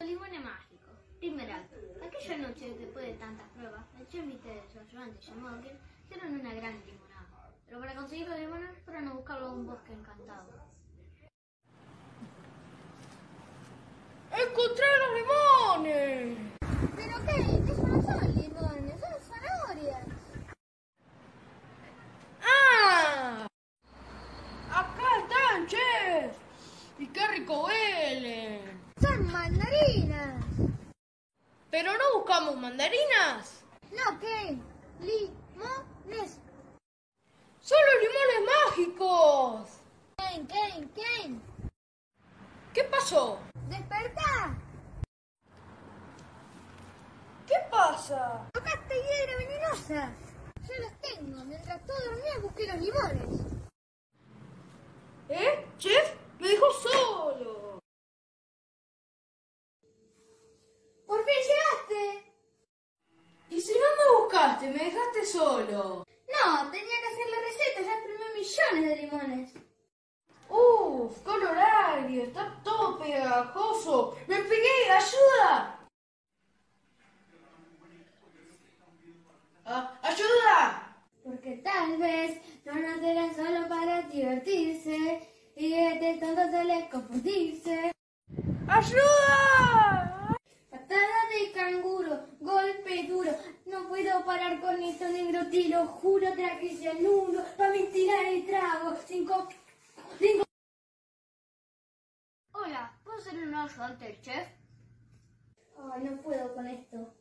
Limone mágico. Aquella noche, después de tantas pruebas, el chef su ayudante llamado Ken hicieron una gran limonada. Pero para conseguir los limones fueron a buscarlo a un bosque encantado. ¡Encontré los limones! ¿Pero qué? Eso no son limones, son zanahorias. ¡Ah! ¡Acá están, chef! ¡Y qué rico mandarinas. ¿Pero no buscamos mandarinas? No, Ken. Limones. ¡Son los limones mágicos! Ken, Ken, Ken. ¿Qué pasó? ¡Despertá! ¿Qué pasa? ¡Tocaste hiedra venenosa! Yo los tengo. Mientras tú dormías busqué los limones. ¿Eh? ¿Chef? ¡Me dejó solo! ¡Por fin llegaste! ¿Y si no me buscaste? ¿Me dejaste solo? No, tenía que hacer la receta. Ya exprimí millones de limones. ¡Uf! ¡Colorario! ¡Está todo pegajoso! ¡Me pegué! ¡Ayuda! Ah, ¡Ayuda! Porque tal vez no nacerán solo para divertirse y este tonto suele confundirse. ¡Ayuda! Patada de canguro, golpe duro. No puedo parar con esto, negro, te lo juro. Traje cianuro para ventilar el trago. Cinco. Cinco. Hola, ¿puedo ser un ayudante del chef? Ay, no puedo con esto.